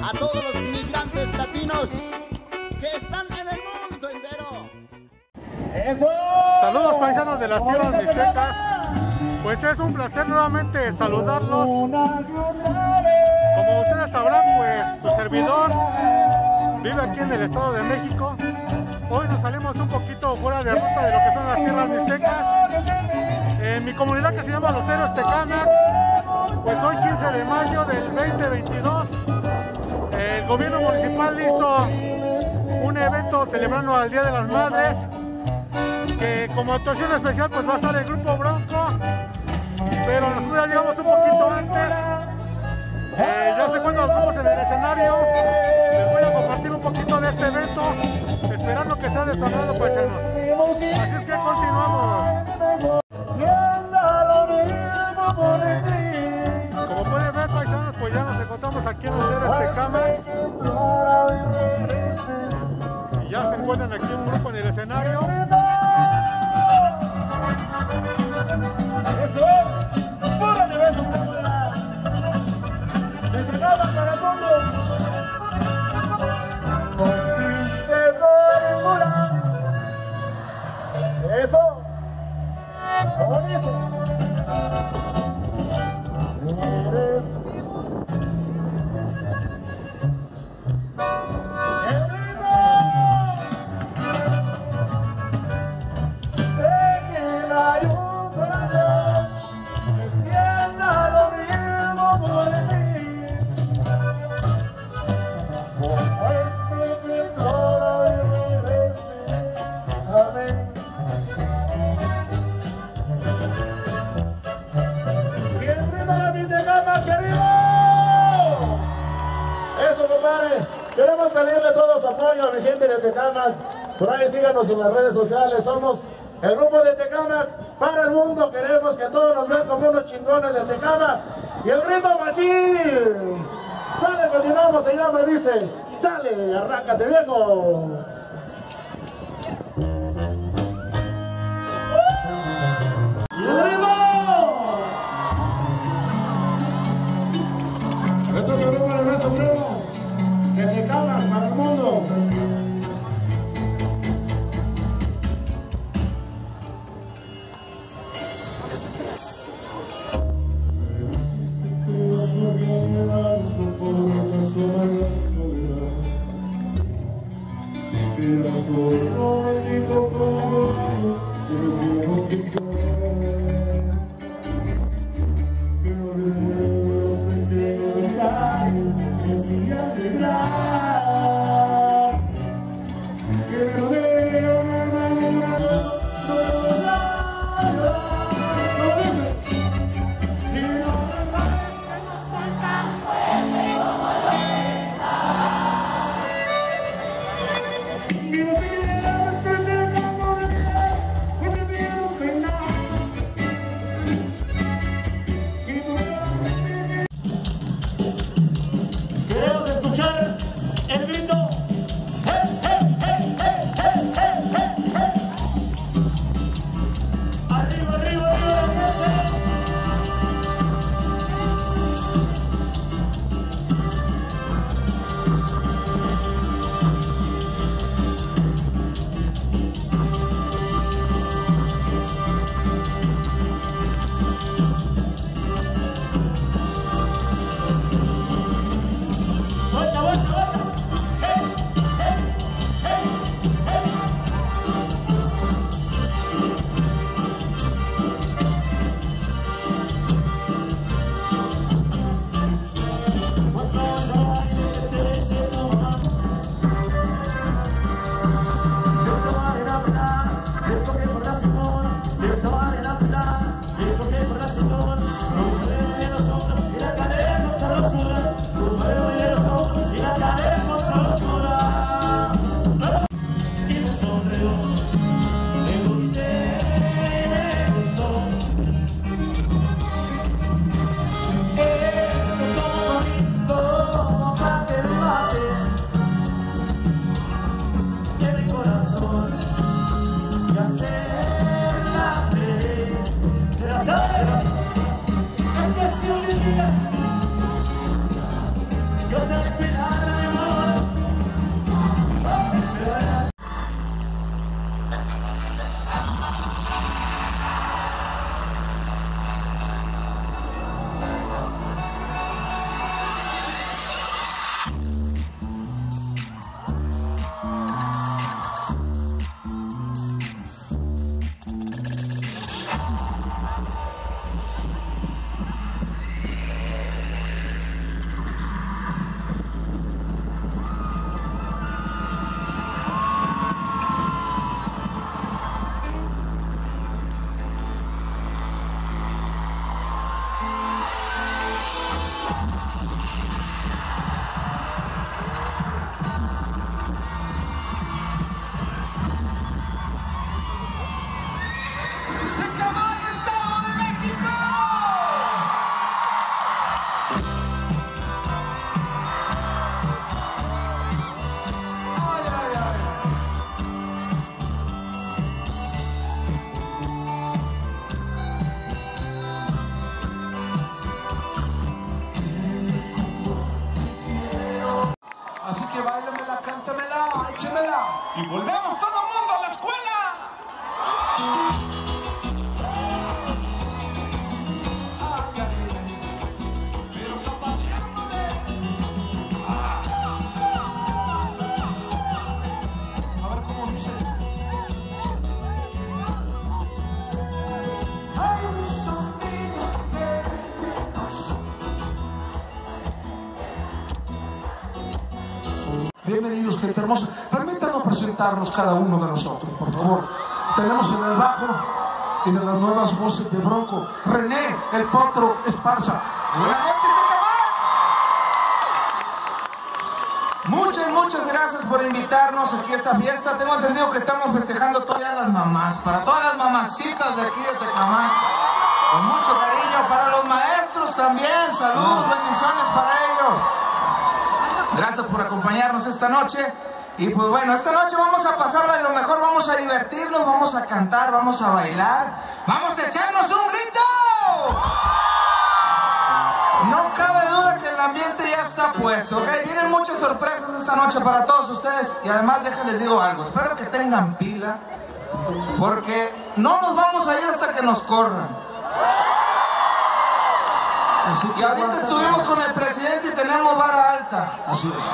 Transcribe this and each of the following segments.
a todos los migrantes latinos que están en el mundo entero. Saludos paisanos de las tierras mixtecas. Pues es un placer nuevamente saludarlos. Como ustedes sabrán, pues su servidor vive aquí en el Estado de México. Hoy nos salimos un poquito fuera de ruta de lo que son las tierras mixtecas. En mi comunidad que se llama Los Héroes Tecamac, pues hoy 15 de mayo del 2022, el gobierno municipal hizo un evento celebrando al Día de las Madres que como actuación especial pues va a estar el grupo Bronco, pero nosotros ya llegamos un poquito antes. Eh, ya sé cuándo nos vamos en el escenario, les voy a compartir un poquito de este evento, esperando que sea de su agrado. Así es que continuamos. Eso. Como. Apoyo mi gente de Tecamac. Por ahí síganos en las redes sociales. Somos el grupo de Tecamac para el mundo. Queremos que todos nos vean como unos chingones de Tecamac. Y el grito machín. Sale, continuamos. Se llama y dice: Chale, arráncate, viejo. ¡Y Yeah. Y volvemos todo el mundo a la escuela. Bienvenidos, gente hermosa. Cada uno de nosotros, por favor. Tenemos en el bajo y de las nuevas voces de Bronco, René, el potro Esparza. Buenas noches, Tecamac. Muchas, muchas gracias por invitarnos aquí a esta fiesta. Tengo entendido que estamos festejando todavía las mamás. Para todas las mamacitas de aquí de Tecamac. Con mucho cariño. Para los maestros también. Saludos, bendiciones para ellos. Gracias por acompañarnos esta noche. Y pues bueno, esta noche vamos a pasarla lo mejor, vamos a divertirnos, vamos a cantar, vamos a bailar, vamos a echarnos un grito. No cabe duda que el ambiente ya está puesto, ¿ok? Vienen muchas sorpresas esta noche para todos ustedes y además déjenles digo algo, espero que tengan pila porque no nos vamos a ir hasta que nos corran. Y ahorita estuvimos con el presidente y tenemos vara alta. Así es.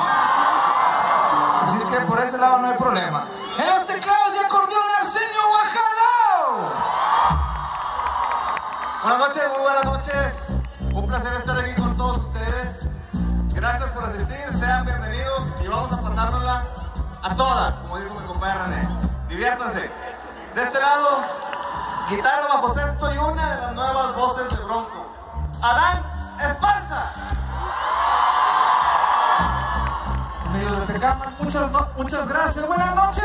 Por ese lado no hay problema. En los teclados y acordeón, Arsenio Guajardo. Buenas noches, muy buenas noches. Un placer estar aquí con todos ustedes. Gracias por asistir, sean bienvenidos y vamos a pasárnosla a toda, como dijo mi compadre René. Diviértanse. De este lado, guitarra bajo sexto y una de las nuevas voces de Bronco. Adán Esparza. Amigos de muchas, no- muchas gracias. Buenas noches.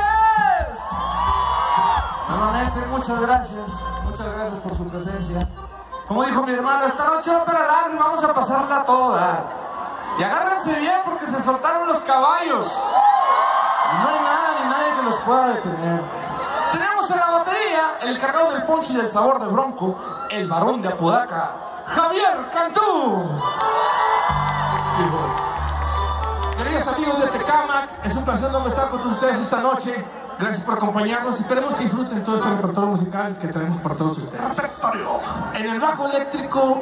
Nuevamente, muchas gracias. Muchas gracias por su presencia. Como dijo mi hermano, esta noche para largo y vamos a pasarla toda. Y agárrense bien porque se soltaron los caballos. No hay nada ni nadie que los pueda detener. Tenemos en la batería el cargado del poncho y del sabor de bronco, el varón de Apodaca, Javier Cantú. Queridos amigos de Tecamac, es un placer no estar con todos ustedes esta noche. Gracias por acompañarnos. Esperemos que disfruten todo este repertorio musical que traemos para todos ustedes. Repertorio. En el bajo eléctrico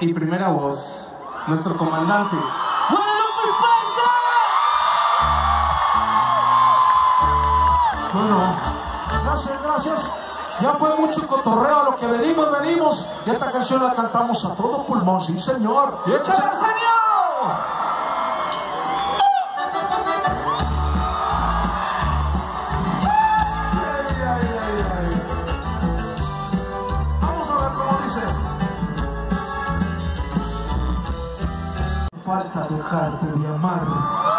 y primera voz, nuestro comandante. ¡Guadalupe Esparza! Bueno, gracias, gracias. Ya fue mucho cotorreo a lo que venimos, venimos. Y esta canción la cantamos a todo pulmón, sí señor. ¡Y échale, Arsenio! dejar de amar.